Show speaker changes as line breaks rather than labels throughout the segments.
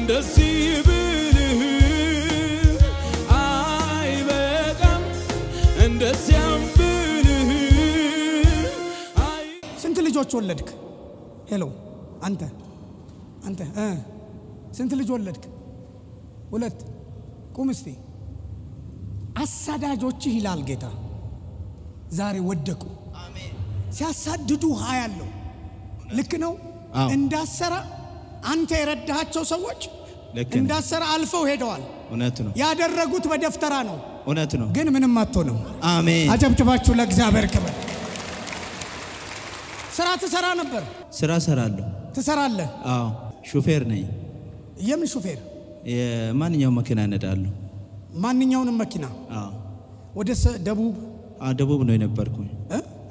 እንደዚህ ብልህ አይበቃም እንደዚያም ብልህ አይ
ስንት ልጆች ወለድክ? ሄሎ አንተ አንተ እ ስንት ልጅ ወለድክ? ሁለት። ቁም እስቲ። አሳዳጆችህ ይላል ጌታ ዛሬ ወደቁ። ሲያሳድዱ አያለው። ልክ ነው። እንዳሰራ አንተ የረዳሃቸው ሰዎች እንዳሰራ አልፈው ሄደዋል።
እውነት ነው።
ያደረጉት በደፍተራ ነው፣
እውነት ነው።
ግን ምንም አትሆንም።
አሜን።
አጨብጭባችሁ ለእግዚአብሔር ክብር። ስራ ትሰራ ነበር፣
ስራ ሰራለሁ።
ትሰራለህ።
አዎ ሹፌር ነኝ።
የምን ሹፌር?
የማንኛውም መኪና እነዳለሁ።
ማንኛውንም መኪና
አዎ
ወደ ደቡብ
አዎ፣ ደቡብ ነው የነበርኩኝ።?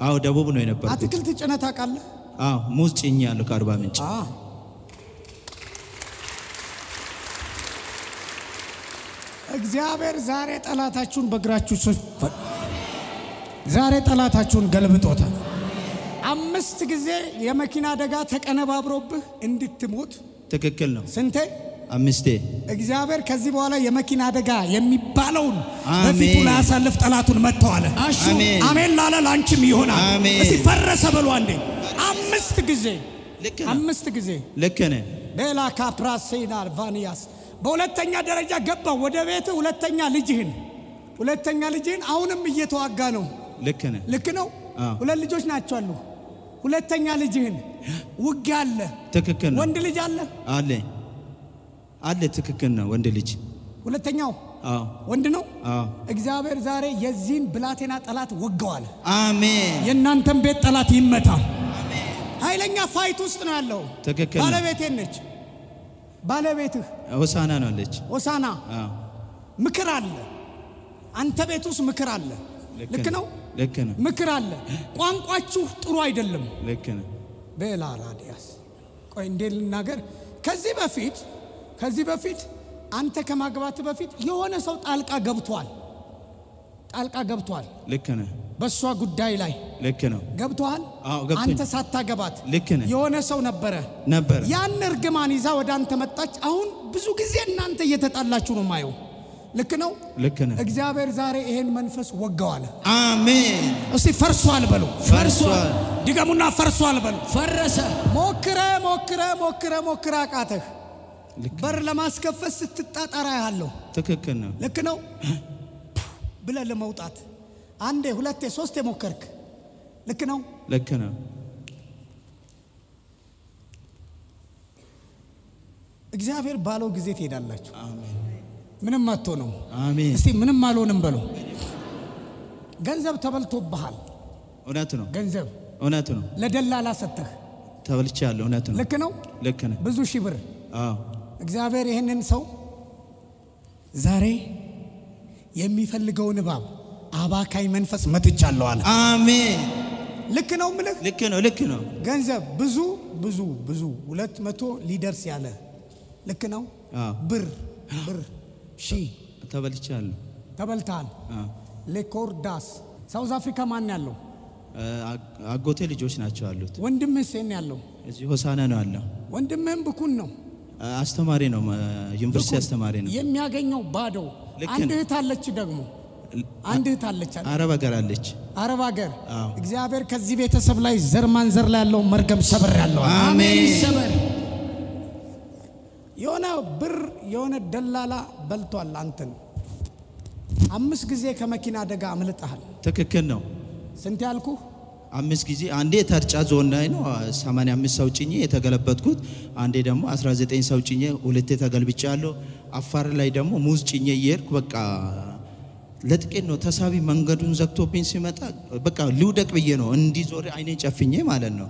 አዎ ደቡብ ነው የነበርኩት።
አትክልት ጭነህ ታውቃለህ?
አዎ ሙዝ ጭኛለሁ ከአርባ ምንጭ።
እግዚአብሔር ዛሬ ጠላታችሁን በእግራችሁ ዛሬ ጠላታችሁን ገልብጦታል። አምስት ጊዜ የመኪና አደጋ ተቀነባብሮብህ እንድትሞት
ትክክል ነው።
ስንቴ
አምስቴ
እግዚአብሔር ከዚህ በኋላ የመኪና አደጋ የሚባለውን በፊቱ ላይ ያሳልፍ ጠላቱን መጥተዋለ።
አሜን።
አሜን ላለ ላንቺም ይሆናል። እስቲ ፈረሰ በሉ አንዴ። አምስት ጊዜ አምስት ጊዜ
ልክ ነህ።
ሌላ ካፕራሴናር ቫኒያስ በሁለተኛ ደረጃ ገባ ወደ ቤት ሁለተኛ ልጅህን ሁለተኛ ልጅህን አሁንም እየተዋጋ ነው።
ልክ ነህ።
ልክ ነው። ሁለት ልጆች ናቸው አሉ። ሁለተኛ ልጅህን ውጊያ አለ።
ትክክል ነው።
ወንድ ልጅ አለ።
አለ አለ። ትክክል ነው። ወንድ ልጅ
ሁለተኛው
አዎ
ወንድ ነው።
አዎ።
እግዚአብሔር ዛሬ የዚህን ብላቴና ጠላት ወገዋል።
አሜን።
የእናንተም ቤት ጠላት ይመታ። ኃይለኛ fight ውስጥ ነው ያለው።
ትክክል ነው።
ባለቤቴን ነች። ባለቤትህ
ሆሳና ነው አለች።
ሆሳና ምክር አለ። አንተ ቤት ውስጥ ምክር አለ። ልክ ነው።
ልክ ነው።
ምክር አለ። ቋንቋችሁ ጥሩ አይደለም።
ልክ ነው።
ቤላ ራዲያስ ቆይ እንዴ ልናገር። ከዚህ በፊት ከዚህ በፊት አንተ ከማግባት በፊት የሆነ ሰው ጣልቃ ገብቷል። ጣልቃ ገብቷል
ልክ ነህ።
በእሷ ጉዳይ ላይ
ልክ ነው። ገብቶኝ።
አንተ ሳታገባት
ልክ ነህ።
የሆነ ሰው ነበረ።
ነበር
ያን እርግማን ይዛ ወደ አንተ መጣች። አሁን ብዙ ጊዜ እናንተ እየተጣላችሁ ነው ማየው። ልክ ነው።
ልክ ነህ።
እግዚአብሔር ዛሬ ይሄን መንፈስ ወገዋለ።
አሜን።
እስቲ ፈርሷል በሉ።
ፈርሷል።
ድገሙና ፈርሷል በሉ።
ፈረሰ።
ሞክረ ሞክረ ሞክረ ሞክረ አቃተህ። በር ለማስከፈት ስትጣጣራ ያለው
ትክክል ነው።
ልክ ነው ብለ ለመውጣት አንዴ ሁለቴ ሶስቴ ሞከርክ። ልክ ነው።
ልክ ነው።
እግዚአብሔር ባለው ጊዜ ትሄዳላችሁ። ምንም አትሆነው።
አሜን።
እስቲ ምንም አልሆንም በሉ። ገንዘብ ተበልቶብሃል።
እውነት ነው።
ገንዘብ
እውነት ነው።
ለደላላ ሰጥተህ
ተበልቻለሁ። እውነት ነው።
ልክ ነው።
ልክ ነህ።
ብዙ ሺህ ብር
አዎ
እግዚአብሔር ይህንን ሰው ዛሬ የሚፈልገውን እባብ አባካኝ መንፈስ መትቻለሁ አለ።
አሜን።
ልክ ነው ምልህ
ልክ ነው። ልክ ነው።
ገንዘብ ብዙ ብዙ ብዙ ሁለት መቶ ሊደርስ ያለ ልክ ነው። ብር ብር ሺህ
ተበልቻለሁ።
ተበልተሃል። ሌኮርዳስ ሳውዝ አፍሪካ ማን ያለው
አጎቴ ልጆች ናቸው አሉት።
ወንድምህ ሴን ያለው
እዚህ ሆሳና ነው ያለው።
ወንድምህም ብኩን ነው
አስተማሪ ነው። ዩኒቨርሲቲ አስተማሪ ነው።
የሚያገኘው ባዶ። አንድ እህት አለች ደግሞ አንድ እህት አለች አለ
አረብ ሀገር አለች።
አረብ ሀገር እግዚአብሔር ከዚህ ቤተሰብ ላይ ዘር ማንዘር ላይ ያለው መርገም ሰበር ያለው
አሜን።
ይሰበር።
የሆነ ብር የሆነ ደላላ በልቷል አንተን። አምስት ጊዜ ከመኪና አደጋ አምልጠሃል።
ትክክል ነው።
ስንት ያልኩ?
አምስት ጊዜ አንዴ ተርጫ ዞን ላይ ነው 85 ሰው ጭኜ የተገለበጥኩት። አንዴ ደግሞ 19 ሰው ጭኜ ሁለቴ ተገልብጫለሁ። አፋር ላይ ደግሞ ሙዝ ጭኜ እየሄድኩ በቃ ለጥቂት ነው ተሳቢ መንገዱን ዘግቶብኝ ሲመጣ በቃ ልውደቅ ብዬ ነው እንዲህ ዞሬ አይኔ ጨፍኜ ማለት ነው።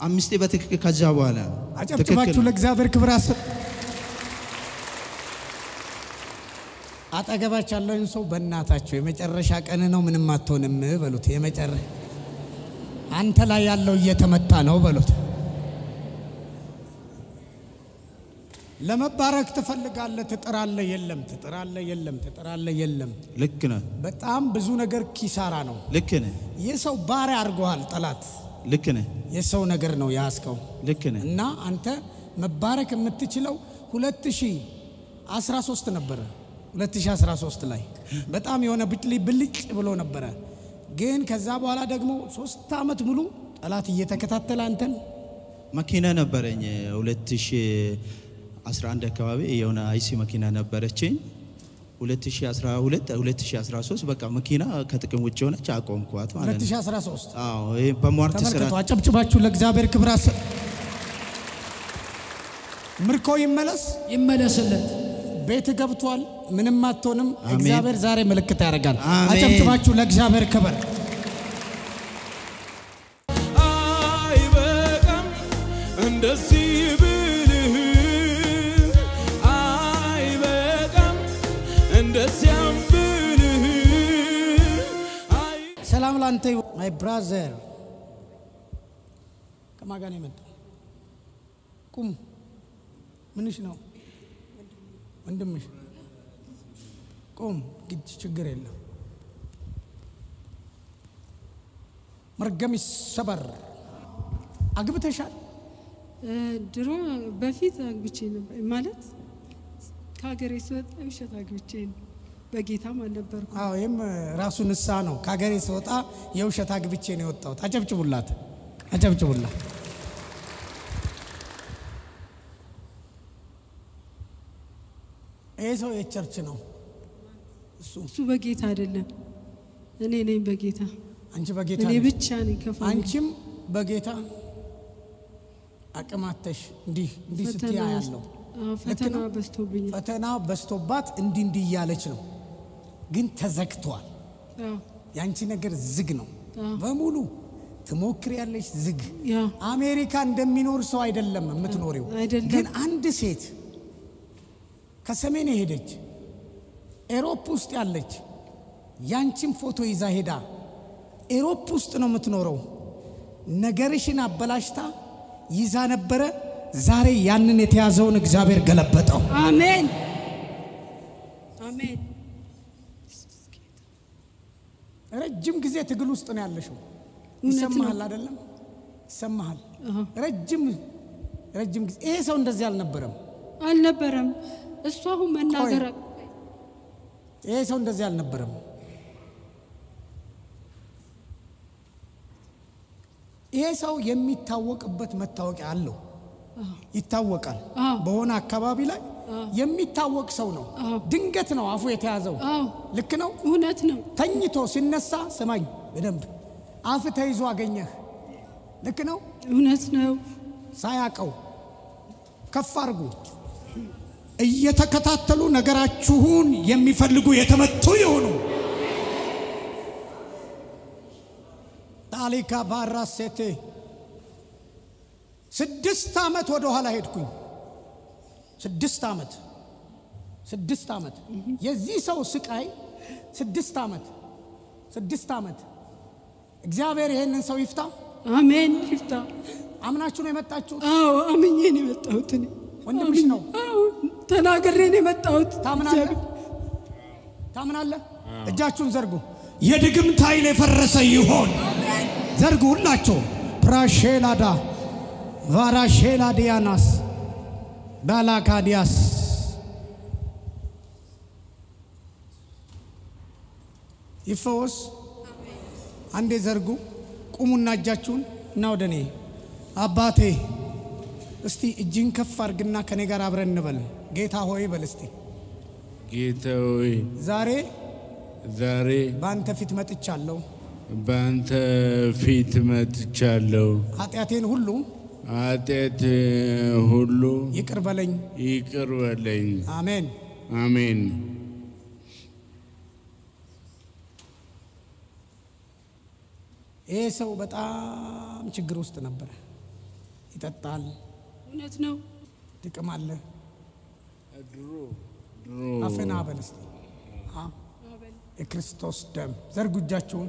አምስቴ በትክክል ከዛ በኋላ
አጨብጭባችሁ ለእግዚአብሔር ክብር አሰጥ። አጠገባች ያለውን ሰው በእናታቸው የመጨረሻ ቀን ነው፣ ምንም አትሆንም በሉት። የመጨረ አንተ ላይ ያለው እየተመታ ነው በሉት። ለመባረክ ትፈልጋለህ፣ ትጥራለህ፣ የለም፣ ትጥራለህ፣ የለም፣ ትጥራለህ፣ የለም።
ልክ ነህ፣
በጣም ብዙ ነገር ኪሳራ ነው።
ልክ ነህ፣
የሰው ባሪያ አድርጎሃል ጠላት።
ልክ ነህ፣
የሰው ነገር ነው ያስከው
ልክ ነህ።
እና አንተ መባረክ የምትችለው 2013 ነበረ። 2013 ላይ በጣም የሆነ ብልጭ ብሎ ነበረ። ግን ከዛ በኋላ ደግሞ ሶስት ዓመት ሙሉ ጠላት እየተከታተለ አንተን
መኪና ነበረኝ 2011 አካባቢ የሆነ አይሲ መኪና ነበረችኝ 2012 2013 በቃ መኪና ከጥቅም ውጭ ሆነች አቆምኳት ማለት ነው
2013
አዎ ይሄ በሟርት ስራ
አጨብጭባችሁ ለእግዚአብሔር ክብር አሰ ምርኮ ይመለስ።
ይመለስለት።
ቤት ገብቷል። ምንም አትሆንም። እግዚአብሔር ዛሬ ምልክት ያደርጋል። አጨብጭባችሁ ለእግዚአብሔር ክብር ይሁን። my brother ከማን ጋር ነው የመጣው? ቁም። ምንሽ ነው? ወንድምሽ። ቁም። ችግር የለም። መርገም ይሰበር። አግብተሻል?
ድሮ በፊት አግብቼ ነበር ማለት ከሀገሬ ስወጣ ውሸት አግብቼ ነው። በጌታም አልነበርኩ።
አዎ፣ ይህም ራሱ ንስሐ ነው። ከሀገሬ ስወጣ የውሸት አግብቼ ነው የወጣሁት። አጨብጭቡላት፣ አጨብጭቡላት። ይህ ሰው የቸርች ነው። እሱ
እሱ በጌታ አይደለም፣ እኔ ነኝ በጌታ።
አንቺ በጌታ
እኔ ብቻ ነኝ ከፋ
አንቺም በጌታ አቅማተሽ እንዲህ እንዲህ ስትያ ያለው
ፈተና
በዝቶባት እንዲህ እንዲህ እያለች ነው፣ ግን ተዘግቷል። የአንቺ ነገር ዝግ ነው በሙሉ ትሞክሪያለሽ፣ ዝግ አሜሪካ እንደሚኖር ሰው አይደለም የምትኖሪው። ግን አንድ ሴት ከሰሜን የሄደች Europe ውስጥ ያለች ያንቺን ፎቶ ይዛ ሄዳ Europe ውስጥ ነው የምትኖረው። ነገርሽን አበላሽታ ይዛ ነበረ። ዛሬ ያንን የተያዘውን እግዚአብሔር ገለበጠው።
አሜን አሜን።
ረጅም ጊዜ ትግል ውስጥ ነው ያለሽው። ይሰማሃል አይደለም? ይሰማሃል። ረጅም ረጅም ጊዜ ይሄ ሰው እንደዚህ አልነበረም።
አልነበረም። እሱ አሁን መናገር
ይሄ ሰው እንደዚህ አልነበረም። ይሄ ሰው የሚታወቅበት መታወቂያ አለው። ይታወቃል። በሆነ አካባቢ ላይ የሚታወቅ ሰው ነው። ድንገት ነው አፉ የተያዘው። ልክ ነው።
እውነት ነው።
ተኝቶ ሲነሳ ስማኝ በደንብ አፍ ተይዞ አገኘህ። ልክ ነው።
እውነት ነው።
ሳያቀው ከፍ አድርጉ። እየተከታተሉ ነገራችሁን የሚፈልጉ የተመቱ ይሆኑ። ጣሊካ ባራ ሴቴ ስድስት ዓመት ወደ ኋላ ሄድኩኝ። ስድስት ዓመት ስድስት ዓመት የዚህ ሰው ስቃይ ስድስት ዓመት ስድስት ዓመት እግዚአብሔር ይሄንን ሰው ይፍታ።
አሜን ይፍታ።
አምናችሁ ነው የመጣችሁት።
አዎ አምኜ ነው የመጣሁት እኔ።
ወንድምሽ ነው።
አዎ ተናግሬ ነው የመጣሁት።
ታምናለህ? ታምናለህ? እጃችሁን ዘርጉ። የድግምት ኃይል የፈረሰ ይሆን ዘርጉ ሁላችሁ። ፕራሼላዳ ቫራሼላ ዲያናስ ባላካዲያስ ይፈወስ። አንዴ ዘርጉ። ቁሙና እጃችሁን እና ወደ እኔ አባቴ እስቲ እጅን ከፍ አድርግና ከኔ ጋር አብረን እንበል። ጌታ ሆይ በል እስቲ
ጌታ ሆይ
ዛሬ
ዛሬ
በአንተ ፊት መጥቻለሁ።
በአንተ ፊት መጥቻለሁ።
ኃጢአቴን ሁሉ
ኃጢአት ሁሉ
ይቅር በለኝ።
ይቅር በለኝ።
አሜን።
አሜን።
ይሄ ሰው በጣም ችግር ውስጥ ነበረ። ይጠጣል፣
እውነት ነው።
ጥቅም አለ።
ድሮ
አፍና በል እስቲ አ የክርስቶስ ደም ዘርጉ እጃችሁን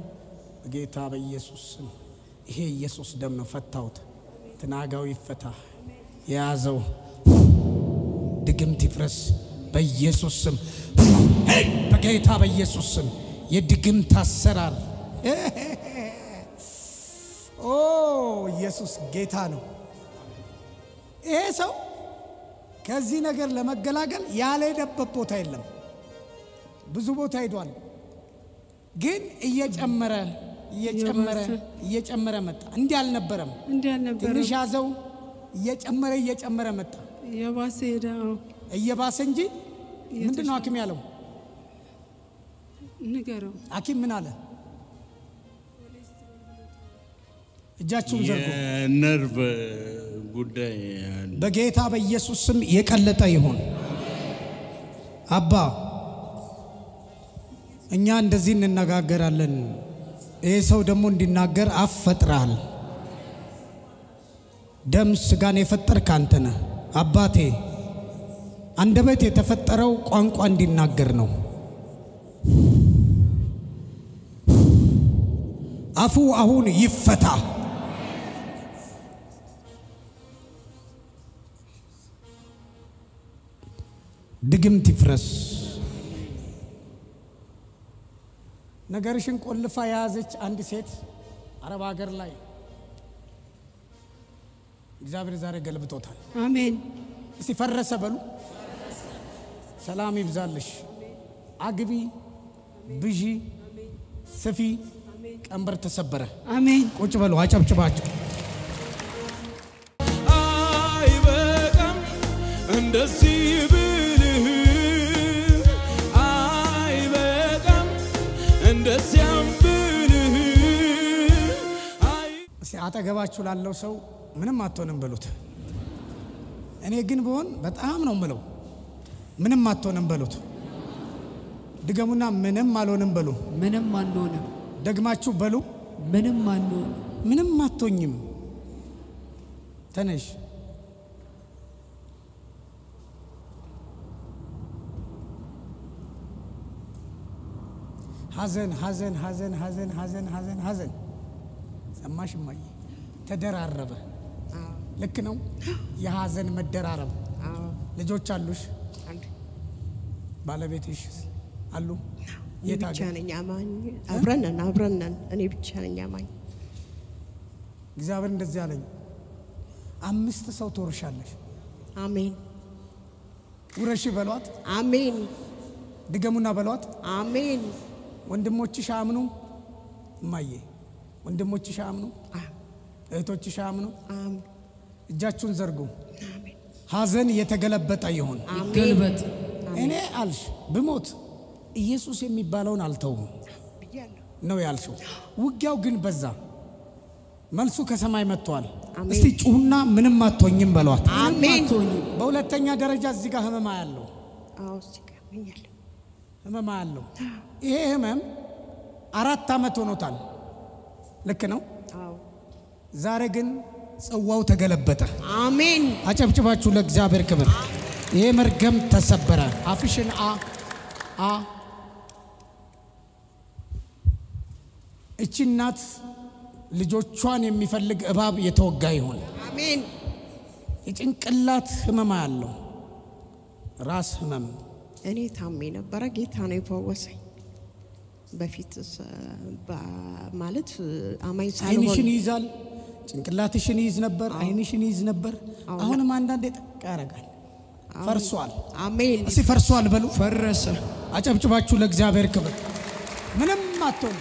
በጌታ በኢየሱስ ስም። ይሄ ኢየሱስ ደም ነው። ፈታሁት። ትናጋው ይፈታ። የያዘው ድግምት ይፍረስ በኢየሱስ ስም።! በጌታ በኢየሱስ ስም የድግምት አሰራር ኦ ኢየሱስ ጌታ ነው። ይሄ ሰው ከዚህ ነገር ለመገላገል ያልሄደበት ቦታ የለም። ብዙ ቦታ ሄዷል፣ ግን እየጨመረ እየጨመረ
እየባሰ።
እየጨመረ መጣ። እንዲህ አልነበረም።
እንዲህ አልነበረም።
ትንሽ ያዘው፣ እየጨመረ እየጨመረ መጣ።
የባሰ ሄደ።
እየባሰ እንጂ ምንድን ነው ሐኪም ያለው?
ንገረው።
ሐኪም ምን አለ? እጃችሁን ዘርጉ።
የነርቭ ጉዳይ
በጌታ በኢየሱስ ስም የቀለጠ ይሁን። አባ እኛ እንደዚህ እንነጋገራለን። ይህ ሰው ደግሞ እንዲናገር አፍ ፈጥረሃል። ደም ስጋን የፈጠርክ አንተ ነህ። አባቴ አንደበት የተፈጠረው ቋንቋ እንዲናገር ነው። አፉ አሁን ይፈታ። ድግምት ይፍረስ። ነገርሽን ቆልፋ የያዘች አንድ ሴት አረብ ሀገር ላይ እግዚአብሔር ዛሬ ገልብጦታል።
አሜን
እስቲ ፈረሰ በሉ። ሰላም ይብዛልሽ። አግቢ፣ ብዢ፣ ስፊ። ቀንበር ተሰበረ።
አሜን
ቁጭ በሉ፣ አጨብጭባችሁ
አይበቃም እንደዚህ
አጠገባችሁ ላለው ሰው ምንም አትሆንም በሉት። እኔ ግን ብሆን በጣም ነው ምለው። ምንም አትሆንም በሉት። ድገሙና ምንም አልሆንም በሉ።
ምንም አንሆንም፣
ደግማችሁ በሉ።
ምንም አንሆንም።
ምንም አትሆኝም። ተነሽ። ሐዘን ሐዘን ሐዘን ሐዘን ሐዘን ሐዘን ሐዘን ሰማሽ እማዬ? ተደራረበ። ልክ ነው። የሐዘን መደራረብ። ልጆች አሉሽ? ባለቤትሽ አሉ?
ብቻ? ነኝ አማኝ። አብረን ነን አብረን ነን። እኔ ብቻ ነኝ አማኝ።
እግዚአብሔር እንደዚህ አለኝ፣ አምስት ሰው ትወርሻለሽ።
አሜን
ውረሺ በሏት።
አሜን
ድገሙና በሏት።
አሜን
ወንድሞችሽ አምኑ እማዬ፣ ወንድሞችሽ አምኑ፣
አ-
እህቶችሽ አምኑ።
አሜን
እጃችሁን ዘርጉ።
አሜን
ሐዘን የተገለበጠ ይሁን።
ገልበጥ
እኔ አልሽ ብሞት ኢየሱስ የሚባለውን አልተውም ነው ያልሽው። ውጊያው ግን በዛ። መልሱ ከሰማይ መጥቷል። እስቲ ጩሁና ምንም አትሆኝም በሏት።
አሜን
በሁለተኛ ደረጃ እዚህ ጋር ህመማ ያለው
አዎ እዚህ ጋር አመኛለሁ።
ህመማ ያለው ይሄ ህመም አራት ዓመት ሆኖታል። ልክ ነው። ዛሬ ግን ጽዋው ተገለበጠ።
አሜን
አጨብጭባችሁ ለእግዚአብሔር ክብር። ይሄ መርገም ተሰበረ። አፍሽን አ አ እቺ እናት ልጆቿን የሚፈልግ እባብ የተወጋ ይሆን።
አሜን
የጭንቅላት ህመማ ያለው ራስ ህመም
እኔ ታሜ ነበረ። ጌታ ነው የፈወሰኝ። በፊት ማለት አማኝ ሳልሆን
አይንሽን ይይዛል፣ ጭንቅላትሽን ይይዝ ነበር፣ አይንሽን ይይዝ ነበር። አሁንም አንዳንዴ ጠቅ ያደርጋል። ፈርሷል።
አሜን
እስቲ ፈርሷል በሉ።
ፈረሰ።
አጨብጭባችሁ ለእግዚአብሔር ክብር። ምንም አትሆኑ።